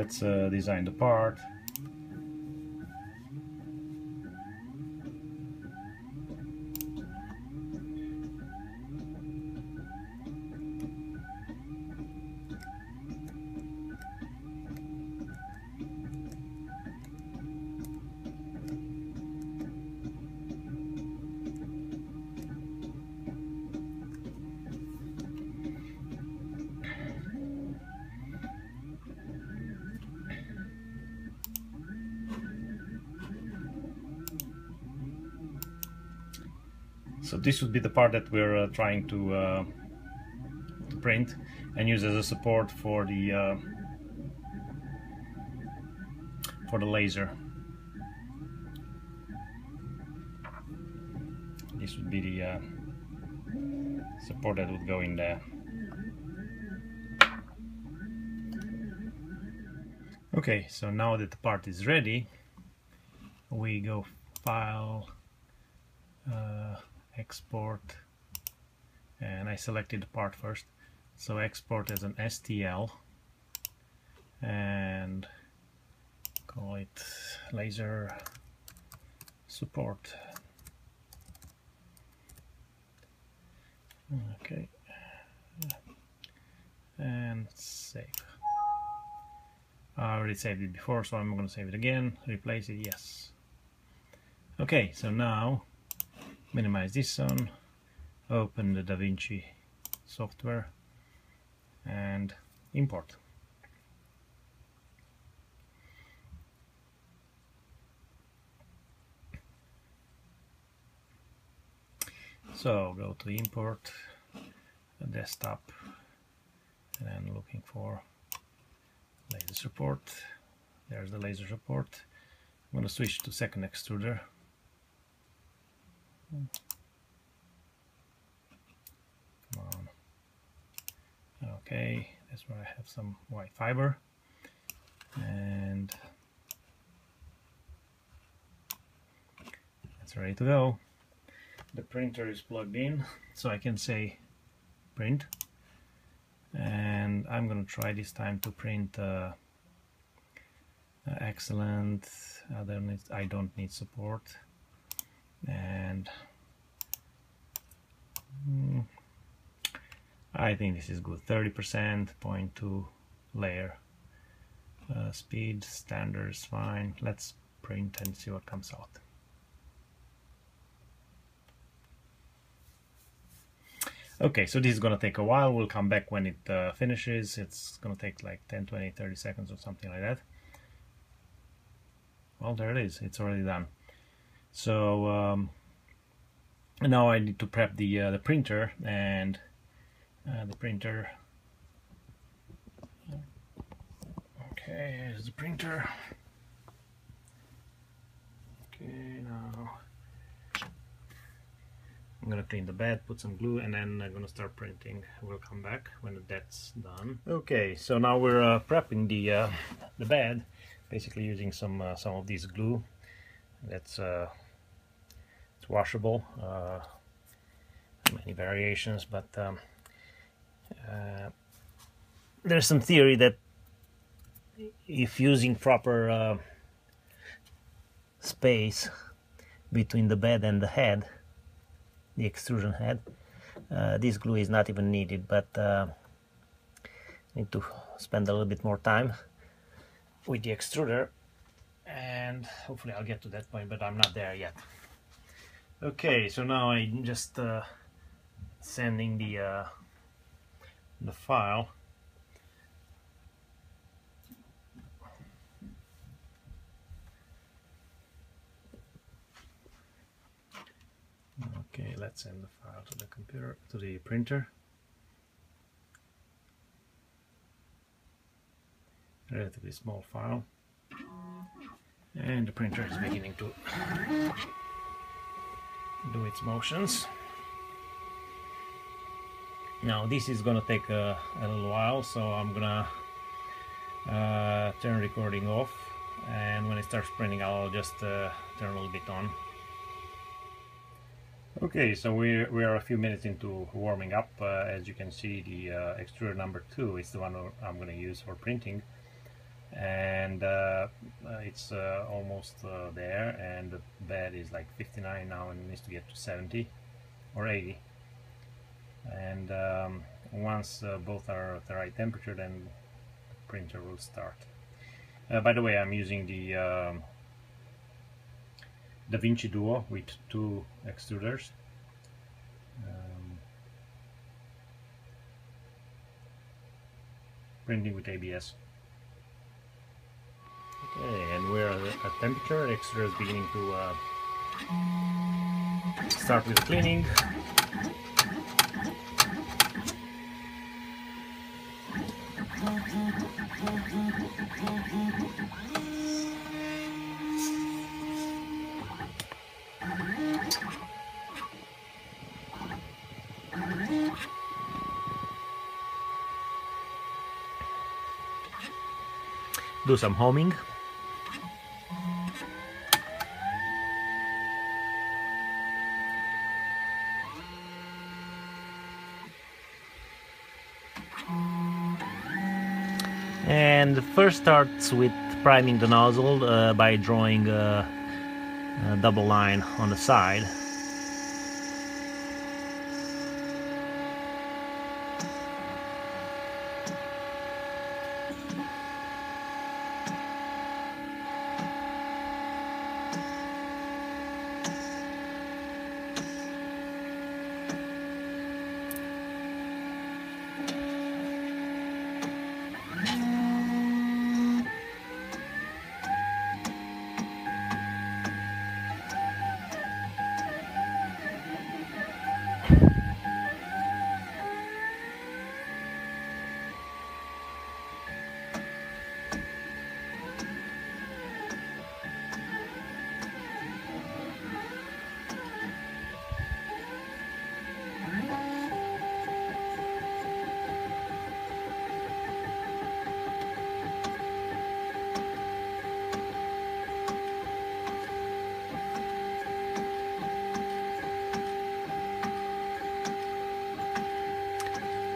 let's uh, design the part. So this would be the part that we're uh, trying to, uh, to, print and use as a support for the uh, for the laser. This would be the uh, support that would go in there. Okay, so now that the part is ready, we go File, uh, export and I selected the part first. So export as an STL and call it laser support. Okay. And save. I already saved it before so I'm going to save it again. Replace it yes. Okay so now minimize this one, open the DaVinci software and import. So go to import, desktop, and looking for laser support. There's the laser support. I'm going to switch to second extruder Come on. Okay, that's where I have some white fiber. And it's ready to go. The printer is plugged in, so I can say print. And I'm gonna try this time to print uh, uh, excellent. I don't need, I don't need support and mm, I think this is good. 30% 0.2 layer uh, speed standard fine. Let's print and see what comes out. Okay so this is gonna take a while. We'll come back when it uh, finishes. It's gonna take like 10 20 30 seconds or something like that. Well there it is. It's already done so um, now I need to prep the uh, the printer and uh, the printer. Okay, here's the printer. Okay, now I'm gonna clean the bed, put some glue, and then I'm gonna start printing. We'll come back when that's done. Okay, so now we're uh, prepping the uh, the bed, basically using some uh, some of these glue that's uh, it's washable uh, many variations but um, uh, there's some theory that if using proper uh, space between the bed and the head the extrusion head uh, this glue is not even needed but uh, need to spend a little bit more time with the extruder and hopefully I'll get to that point but I'm not there yet. Okay so now I'm just uh, sending the uh, the file. Okay let's send the file to the computer to the printer. Relatively small file and the printer is beginning to do its motions. Now this is gonna take a, a little while so I'm gonna uh, turn recording off. And when it starts printing I'll just uh, turn a little bit on. Okay so we, we are a few minutes into warming up. Uh, as you can see the uh, extruder number two is the one I'm gonna use for printing and uh, it's uh, almost uh, there. And the bed is like 59 now and needs to get to 70 or 80 and um, once uh, both are at the right temperature then the printer will start. Uh, by the way I'm using the um, DaVinci Duo with two extruders. Um, printing with ABS Okay, at temperature. Extruder is beginning to uh, start with the cleaning. Do some homing. And first starts with priming the nozzle uh, by drawing a, a double line on the side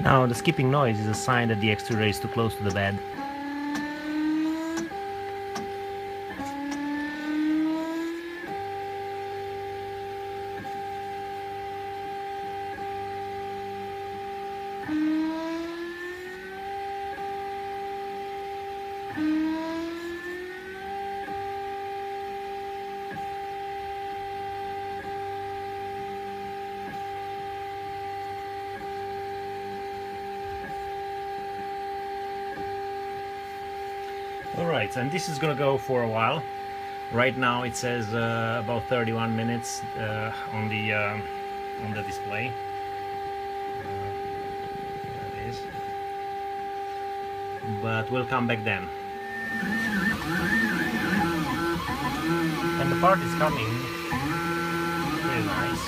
Now the skipping noise is a sign that the X-ray is too close to the bed. Alright, and this is gonna go for a while. Right now it says uh, about 31 minutes uh, on the um, on the display. Uh, is. But we'll come back then. And the part is coming really nice.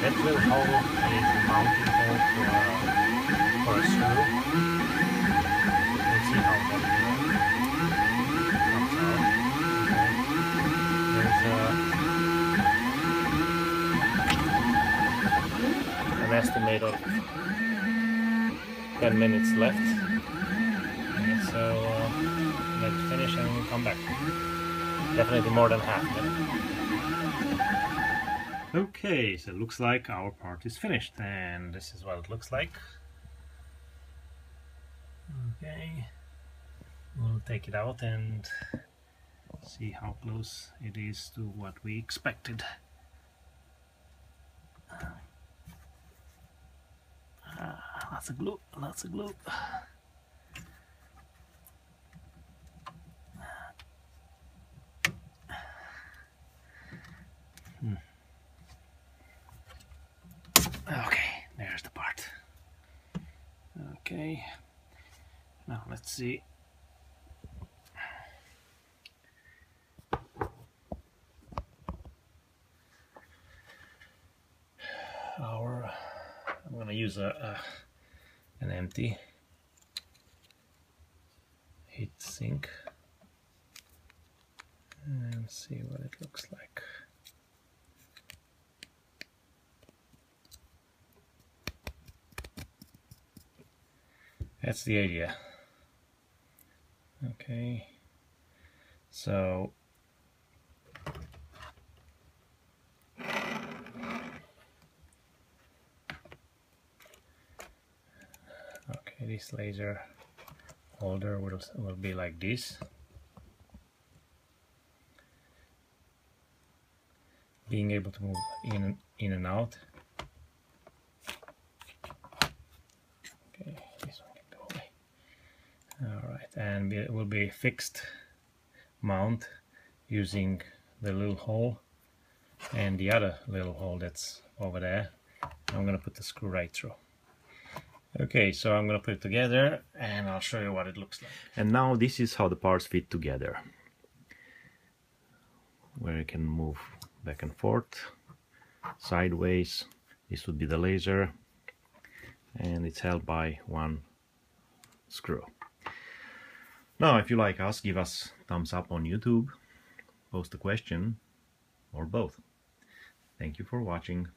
That hole is the mounting hole for, for a screw. Estimate of 10 minutes left. so uh, let's finish and we'll come back. Definitely more than half. Okay, so it looks like our part is finished and this is what it looks like. Okay, we'll take it out and see how close it is to what we expected. Lots of glue, lots of glue. Hmm. Okay, there's the part. Okay, now let's see. Our, I'm to use a, a an empty heat sink and see what it looks like. That's the idea. okay so okay this laser holder will, will be like this. Being able to move in and, in and out. Okay this one can go away. All right and it will be fixed mount using the little hole and the other little hole that's over there. I'm gonna put the screw right through Okay, so I'm gonna put it together and I'll show you what it looks like. And now this is how the parts fit together. Where you can move back and forth, sideways. This would be the laser and it's held by one screw. Now, if you like us, give us thumbs up on YouTube, post a question, or both. Thank you for watching.